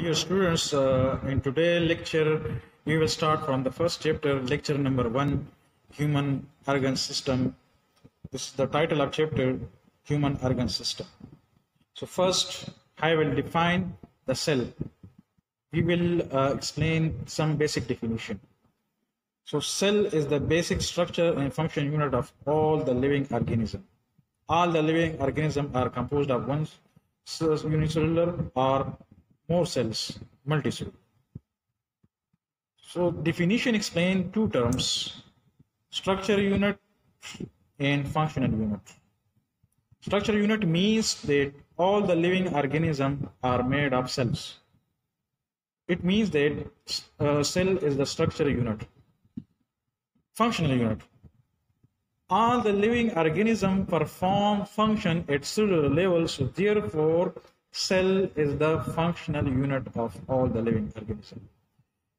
Dear students, uh, in today's lecture, we will start from the first chapter, lecture number one, Human Organ System. This is the title of chapter, Human Organ System. So first, I will define the cell. We will uh, explain some basic definition. So cell is the basic structure and function unit of all the living organism. All the living organism are composed of one unicellular or more cells, multicellular. So definition explain two terms, structure unit and functional unit. Structure unit means that all the living organisms are made of cells. It means that a cell is the structure unit. Functional unit. All the living organism perform function at cellular level, so therefore cell is the functional unit of all the living organism.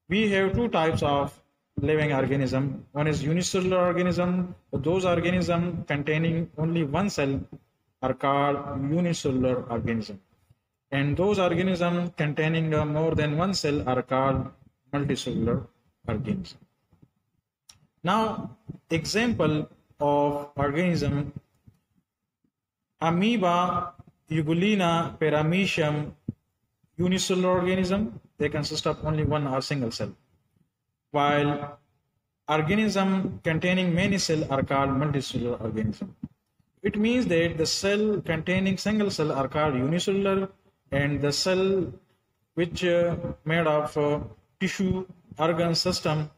We have two types of living organism. One is unicellular organism. Those organisms containing only one cell are called unicellular organism. And those organisms containing uh, more than one cell are called multicellular organism. Now, example of organism amoeba Euglena paramecium unicellular organism, they consist of only one or single cell. While organism containing many cells are called multicellular organism. It means that the cell containing single cell are called unicellular and the cell which uh, made of uh, tissue organ system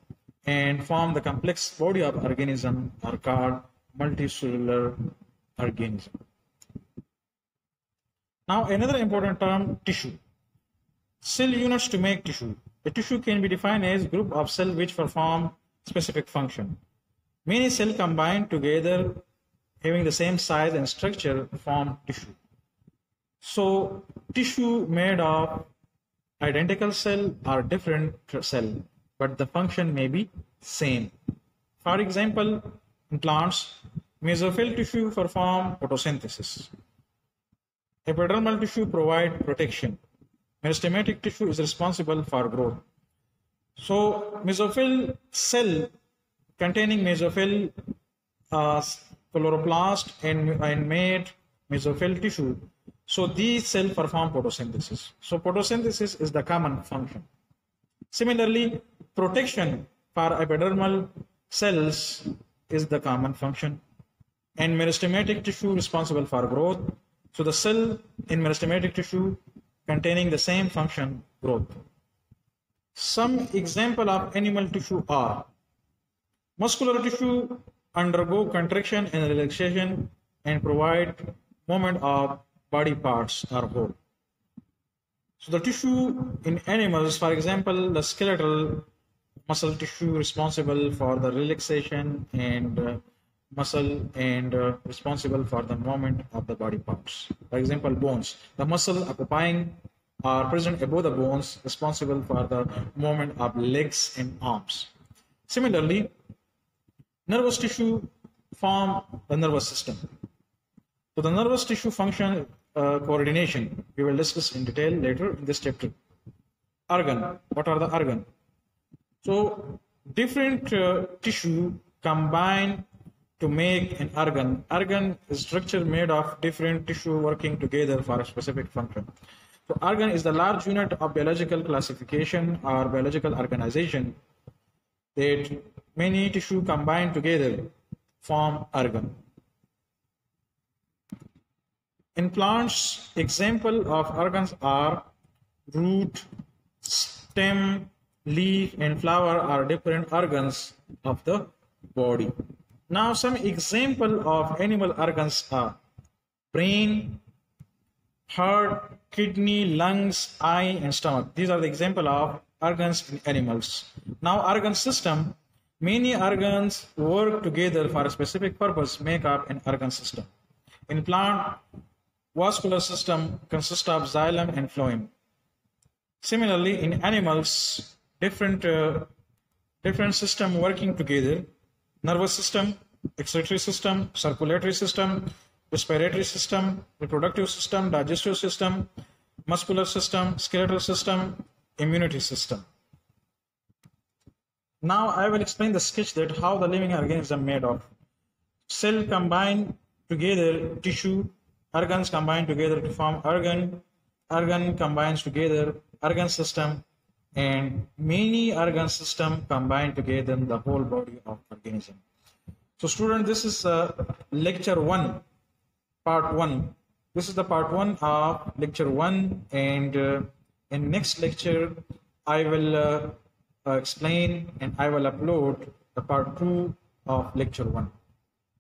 and form the complex body of organism are called multicellular organism. Now another important term, tissue. Cell units to make tissue. A tissue can be defined as group of cells which perform specific function. Many cells combined together having the same size and structure form tissue. So tissue made of identical cell or different cell, but the function may be same. For example, in plants, mesophyll tissue perform photosynthesis. Epidermal tissue provide protection. Meristematic tissue is responsible for growth. So mesophyll cell containing mesophyll uh, chloroplast and, and made mesophyll tissue. So these cells perform photosynthesis. So photosynthesis is the common function. Similarly, protection for epidermal cells is the common function. And meristematic tissue responsible for growth so the cell in meristematic tissue containing the same function growth. Some example of animal tissue are muscular tissue undergo contraction and relaxation and provide movement of body parts or whole. So the tissue in animals, for example, the skeletal muscle tissue responsible for the relaxation and uh, muscle and uh, responsible for the movement of the body parts. For example, bones. The muscle occupying are present above the bones responsible for the movement of legs and arms. Similarly, nervous tissue form the nervous system. So the nervous tissue function uh, coordination we will discuss in detail later in this chapter. Organ. What are the organ? So different uh, tissue combine to make an organ. Organ is structure made of different tissue working together for a specific function. So organ is the large unit of biological classification or biological organization that many tissue combined together form organ. In plants, example of organs are root, stem, leaf, and flower are different organs of the body. Now, some example of animal organs are brain, heart, kidney, lungs, eye, and stomach. These are the example of organs in animals. Now, organ system, many organs work together for a specific purpose, make up an organ system. In plant, vascular system consists of xylem and phloem. Similarly, in animals, different uh, different system working together nervous system, excretory system, circulatory system, respiratory system, reproductive system, digestive system, muscular system, skeletal system, immunity system. Now I will explain the sketch that how the living organism made of. Cell combine together tissue, organs combine together to form organ, organ combines together organ system, and many organ system combine together in the whole body of organism. So student, this is uh, lecture one, part one. This is the part one of lecture one and uh, in next lecture, I will uh, uh, explain and I will upload the part two of lecture one.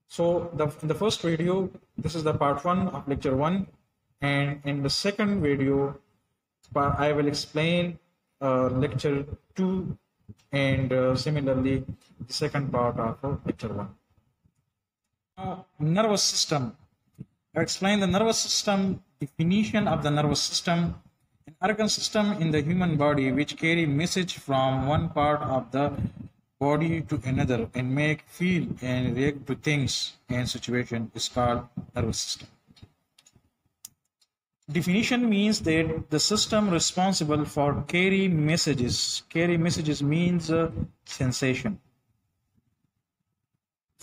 So the, in the first video, this is the part one of lecture one. And in the second video, I will explain uh, lecture two and uh, similarly the second part of lecture one. Nervous system. I explain the nervous system, definition of the nervous system, an organ system in the human body which carry message from one part of the body to another and make feel and react to things and situation is called nervous system. Definition means that the system responsible for carry messages. Carry messages means uh, sensation.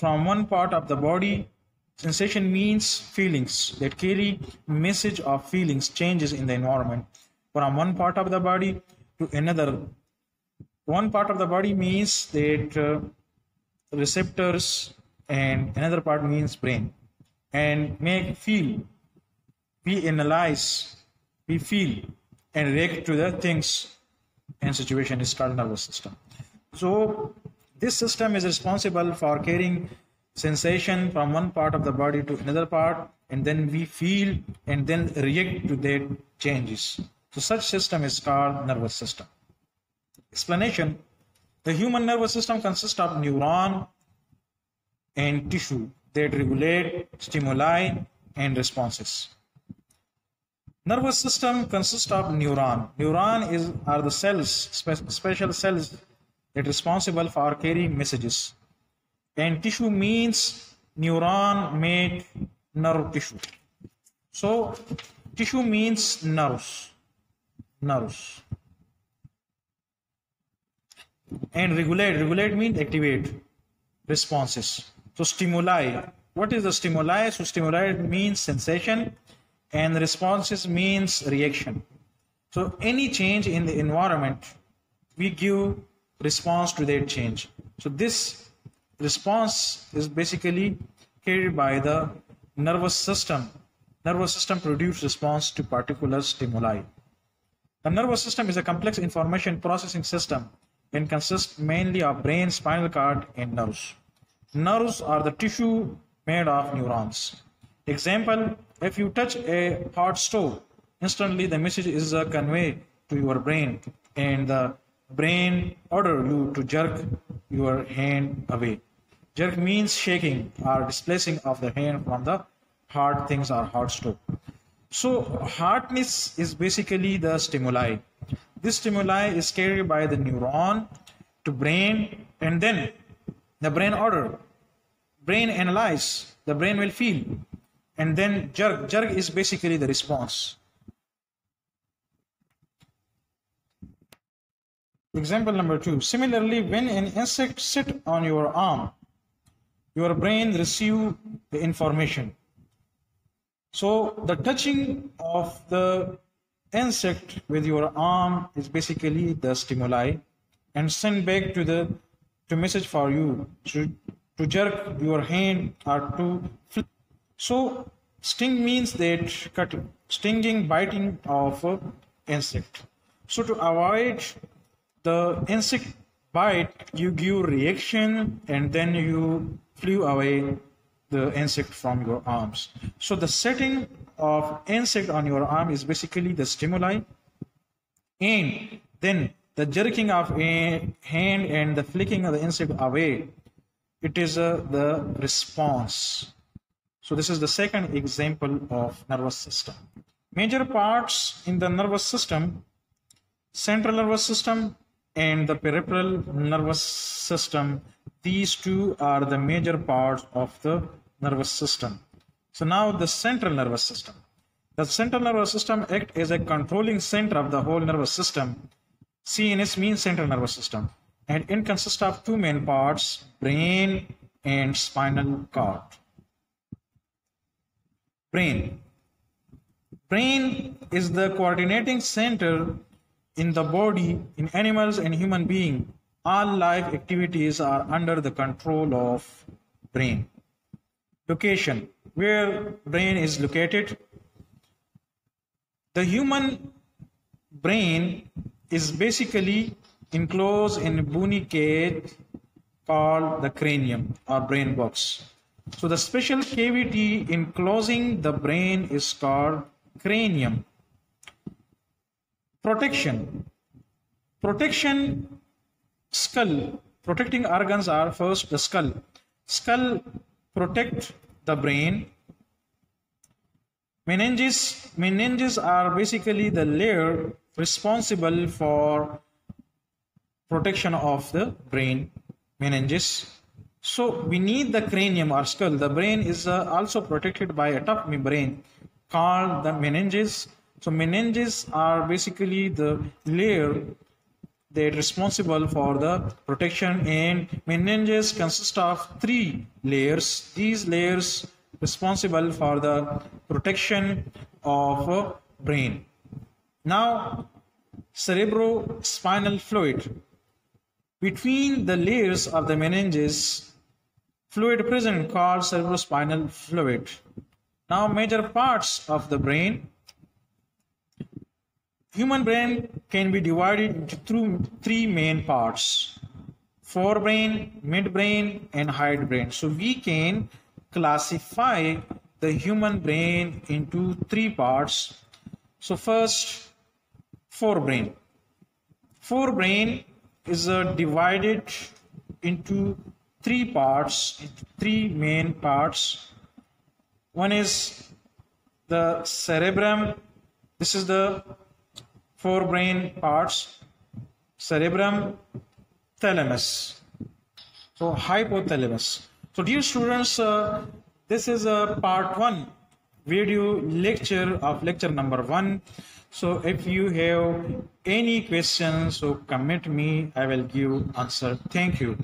From one part of the body, sensation means feelings. That carry message of feelings changes in the environment. From one part of the body to another. One part of the body means that uh, receptors and another part means brain. And make feel. We analyze. We feel and react to the things and situation is called nervous system. So this system is responsible for carrying sensation from one part of the body to another part and then we feel and then react to that changes so such system is called nervous system. Explanation. The human nervous system consists of neuron and tissue that regulate stimuli and responses. Nervous system consists of neuron. Neuron is are the cells, spe special cells that responsible for carrying messages. And tissue means neuron made nerve tissue. So tissue means nerves. Nerves. And regulate regulate means activate responses. So stimuli. What is the stimuli? So stimuli means sensation and responses means reaction. So any change in the environment we give response to that change so this response is basically carried by the nervous system nervous system produces response to particular stimuli the nervous system is a complex information processing system and consists mainly of brain, spinal cord, and nerves. Nerves are the tissue made of neurons. Example, if you touch a hot stove, instantly the message is uh, conveyed to your brain and the brain order you to jerk your hand away. Jerk means shaking or displacing of the hand from the hard things or hard stuff. So hardness is basically the stimuli. This stimuli is carried by the neuron to brain and then the brain order. Brain analyze, the brain will feel and then jerk. Jerk is basically the response. Example number two. Similarly, when an insect sit on your arm, your brain receive the information so the touching of the insect with your arm is basically the stimuli and send back to the to message for you to, to jerk your hand or to flip. So sting means that cutting, stinging, biting of insect. So to avoid the insect bite, you give reaction and then you flew away the insect from your arms. So the setting of insect on your arm is basically the stimuli. And then the jerking of a hand and the flicking of the insect away it is uh, the response. So this is the second example of nervous system. Major parts in the nervous system central nervous system and the peripheral nervous system these two are the major parts of the nervous system. So now the central nervous system. The central nervous system acts as a controlling center of the whole nervous system. CNS means central nervous system and it consists of two main parts, brain and spinal cord. Brain. Brain is the coordinating center in the body in animals and human being. All life activities are under the control of brain. Location. Where brain is located the human brain is basically enclosed in a bony cage called the cranium or brain box. So the special cavity enclosing the brain is called cranium. Protection. Protection skull. Protecting organs are first the skull. Skull protect the brain Meninges, meninges are basically the layer responsible for protection of the brain meninges. So beneath the cranium or skull, the brain is uh, also protected by a tough membrane called the meninges. So meninges are basically the layer that responsible for the protection and meninges consist of three layers. These layers responsible for the protection of brain. Now, cerebrospinal fluid. Between the layers of the meninges, fluid present called cerebrospinal fluid. Now, major parts of the brain. Human brain can be divided into three main parts forebrain, midbrain, and hindbrain. So we can classify the human brain into three parts. So first, forebrain. Forebrain is uh, divided into three parts, three main parts. One is the cerebrum. This is the forebrain parts. Cerebrum, thalamus. So hypothalamus. So dear students, uh, this is a part one video lecture of lecture number one. So if you have any questions, so comment me, I will give answer. Thank you.